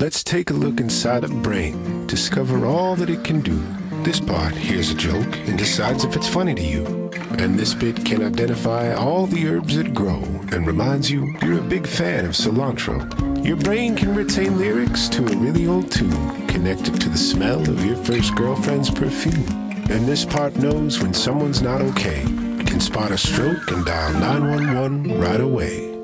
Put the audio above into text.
Let's take a look inside a brain, discover all that it can do. This part hears a joke and decides if it's funny to you. And this bit can identify all the herbs that grow and reminds you you're a big fan of cilantro. Your brain can retain lyrics to a really old tune connected to the smell of your first girlfriend's perfume. And this part knows when someone's not okay, can spot a stroke and dial 911 right away.